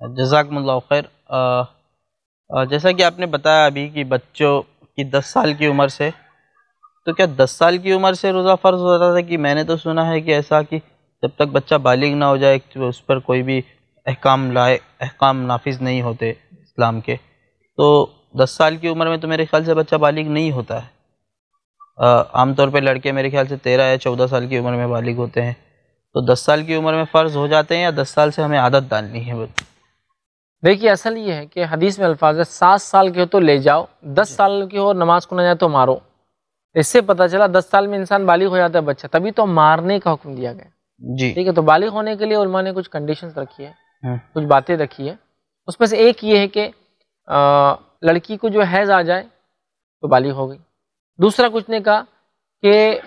जजाकमुल्ला खैर जैसा कि आपने बताया अभी कि बच्चों की दस साल की उम्र से तो क्या दस साल की उम्र से रोज़ा फ़र्ज़ हो जाता था कि मैंने तो सुना है कि ऐसा कि जब तक बच्चा बालिग ना हो जाए तो उस पर कोई भी अहकाम लाए, अहकाम नाफिज नहीं होते इस्लाम के। तो दस साल की उम्र में तो मेरे ख्याल से बच्चा बालिग नहीं होता है। आमतौर पर लड़के मेरे ख्याल से तेरह या चौदह साल की उम्र में बालिग होते हैं। तो दस साल की उम्र में फ़र्ज़ हो जाते हैं या दस साल से हमें आदत डालनी है देखिए असल ये है कि हदीस में अल्फाज है सात साल के हो तो ले जाओ दस साल की हो नमाज़ को ना जाए तो मारो। इससे पता चला दस साल में इंसान बालिग हो जाता है बच्चा तभी तो मारने का हुक्म दिया गया। जी। ठीक है तो बालिग होने के लिए उलमा ने कुछ कंडीशंस रखी है हाँ। कुछ बातें रखी है। उसमें से एक ये है कि लड़की को जो हैज़ आ जाए तो बालिग हो गई। दूसरा कुछ ने कहा कि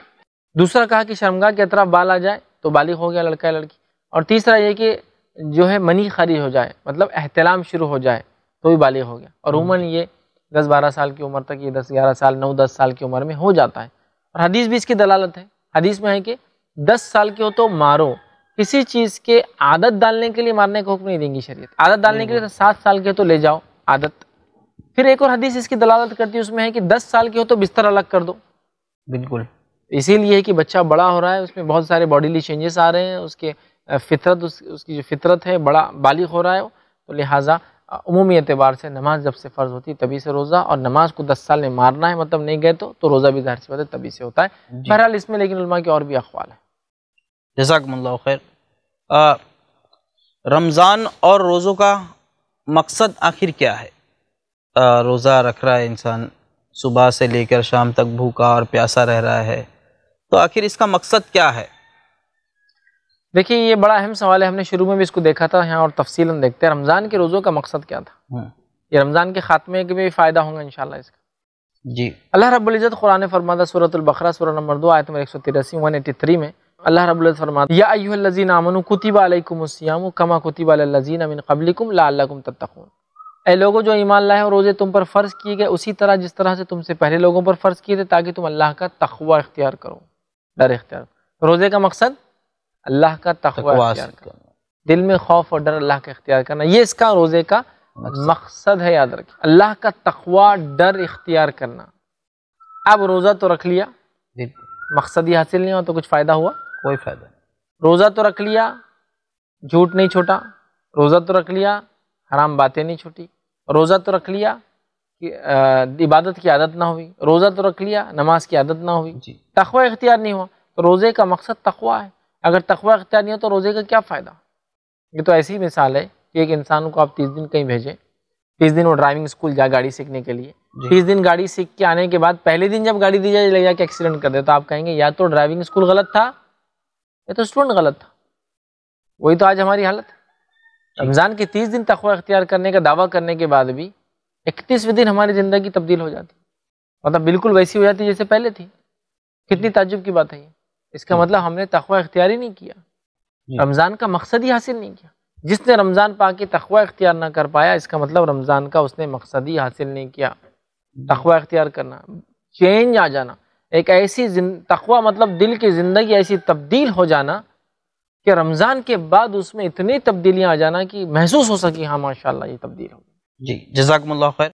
दूसरा कहा कि शर्मगा की तरफ़ बाल आ जाए तो बालिग हो गया लड़का या लड़की। और तीसरा ये कि जो है मनी खारिज हो जाए मतलब एहतलाम शुरू हो जाए तो भी बालिग हो गया। और हाँ। उमन ये दस बारह साल की उम्र तक ये दस ग्यारह साल नौ दस साल की उम्र में हो जाता है। और हदीस भी इसकी दलालत है। हदीस में है कि दस साल के हो तो मारो। किसी चीज़ के आदत डालने के लिए मारने का हुक्म नहीं देंगी शरीयत। आदत डालने के लिए तो सात साल के हो तो ले जाओ आदत। फिर एक और हदीस इसकी दलालत करती है उसमें है कि दस साल के हो तो बिस्तर अलग कर दो। बिल्कुल। इसीलिए है कि बच्चा बड़ा हो रहा है उसमें बहुत सारे बॉडीली चेंजेस आ रहे हैं उसके फितरत उस, उसकी जो फितरत है बड़ा बालिग हो रहा है तो लिहाजा अमूमी एतबार से नमाज़ जब से फ़र्ज़ होती है तभी से रोज़ा और नमाज़ को दस साल में मारना है मतलब नहीं गए तो तो रोज़ा भी ज़ाहिर सी बात है तभी से होता है। बहरहाल इसमें लेकिन उलमा के और भी अखवाल है। जजाकमल्ला खैर। रमज़ान और रोज़ों का मकसद आखिर क्या है? रोज़ा रख रहा है इंसान सुबह से लेकर शाम तक भूखा और प्यासा रह रहा है। तो आखिर इसका मकसद क्या है? देखिए ये बड़ा अहम सवाल है। हमने शुरू में भी इसको देखा था यहाँ और तफसील देखते हैं। रमज़ान के रोज़ों का मकसद क्या था? हाँ। ये रमज़ान के खात्मे के भी फ़ायदा होगा इन इसका। जी। अल्लाह रब्ज़त कुरान फरमादा सूरतबकरा सूर नंबर दो आयत नंबर एक सौ तिरासी वन एटी थ्री में। अल्लाह रब्ज़त फरमाता या अयूहल्लज़ीन आमनु कुतिबा अलैकुमुस्सियाम कमा कुतिबा लल्लज़ीन मिन क़ब्लिकुम लअल्लकुम तत्तक़ून। ए लोगों जो ईमान लाए और रोज़े तुम पर फ़र्ज़ किए गए उसी तरह जिस तरह से तुमसे पहले लोगों पर फ़र्ज़ किए थे ताकि तुम अल्लाह का तखवा इख्तियार करो। डर इख्तियार रोज़े का मकसद अल्लाह का तकवा दिल में खौफ और डर अल्लाह का इख्तियार करना। ये इसका रोज़े का मकसद। है याद रखिए। अल्लाह का तकवा डर इख्तियार करना। अब रोज़ा तो रख लिया। मकसद ही हासिल नहीं हुआ तो कुछ फ़ायदा हुआ? कोई फ़ायदा नहीं। रोज़ा तो रख लिया झूठ नहीं छोटा। रोज़ा तो रख लिया हराम बातें नहीं छूटी। रोज़ा तो रख लिया कि इबादत की आदत ना हुई रोज़ा तो रख लिया नमाज़ की आदत ना हुई। तखवा इख्तियार नहीं हुआ तो रोज़े का मकसद तखवा है। अगर तखवा अख्तियार नहीं हो तो रोज़े का क्या फ़ायदा? ये तो ऐसी मिसाल है कि एक इंसान को आप तीस दिन कहीं भेजें तीस दिन वो ड्राइविंग स्कूल जाए गाड़ी सीखने के लिए। तीस दिन गाड़ी सीख के आने के बाद पहले दिन जब गाड़ी दी जाए ले जाके एक्सीडेंट कर दे तो आप कहेंगे या तो ड्राइविंग स्कूल गलत था या तो स्टूडेंट गलत था। वही तो आज हमारी हालत। है रमज़ान के तीस दिन तखवा अख्तियार करने का दावा करने के बाद भी इकतीसवें दिन हमारी ज़िंदगी तब्दील हो जाती। मतलब बिल्कुल वैसी हो जाती जैसे पहले थी। कितनी ताजुब की बात है ये। इसका हम्म। मतलब हमने तखवा इख्तियार ही नहीं किया। रमज़ान का मकसद ही हासिल नहीं किया। जिसने रमज़ान पा के तखवा इख्तियार ना कर पाया इसका मतलब रमज़ान का उसने मकसद ही हासिल नहीं किया। तखवा इख्तियार करना चेंज आ जाना एक ऐसी तखवा मतलब दिल की ज़िंदगी ऐसी तब्दील हो जाना कि रमज़ान के बाद उसमें इतनी तब्दीलियाँ आ जाना कि महसूस हो सकी हाँ माशा ये तब्दील हो जी जजाकमल्ला खैर।